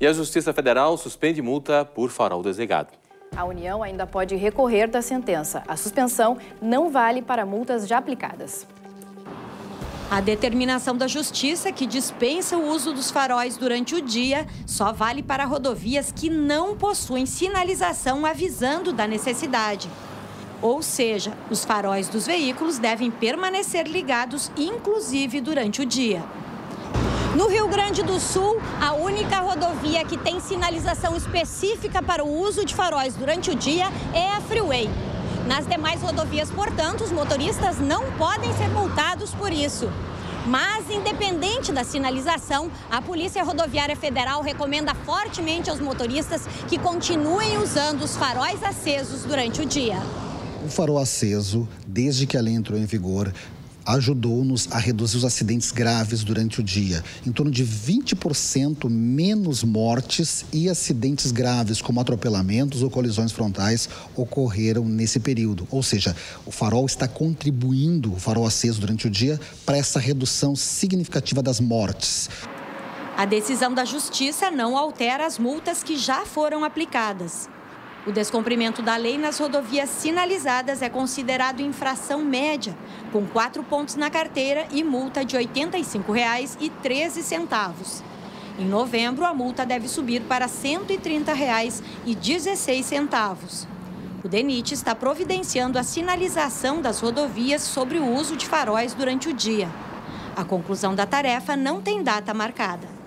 E a Justiça Federal suspende multa por farol desligado. A União ainda pode recorrer da sentença. A suspensão não vale para multas já aplicadas. A determinação da Justiça, que dispensa o uso dos faróis durante o dia, só vale para rodovias que não possuem sinalização avisando da necessidade. Ou seja, os faróis dos veículos devem permanecer ligados, inclusive durante o dia. No Rio Grande do Sul, a única rodovia que tem sinalização específica para o uso de faróis durante o dia é a Freeway. Nas demais rodovias, portanto, os motoristas não podem ser multados por isso. Mas, independente da sinalização, a Polícia Rodoviária Federal recomenda fortemente aos motoristas que continuem usando os faróis acesos durante o dia. O farol aceso, desde que a lei entrou em vigor, ajudou-nos a reduzir os acidentes graves durante o dia. Em torno de 20% menos mortes e acidentes graves, como atropelamentos ou colisões frontais, ocorreram nesse período. Ou seja, o farol está contribuindo, o farol aceso durante o dia, para essa redução significativa das mortes. A decisão da Justiça não altera as multas que já foram aplicadas. O descumprimento da lei nas rodovias sinalizadas é considerado infração média, com quatro pontos na carteira e multa de R$ 85,13. Em novembro, a multa deve subir para R$ 130,16. O DENIT está providenciando a sinalização das rodovias sobre o uso de faróis durante o dia. A conclusão da tarefa não tem data marcada.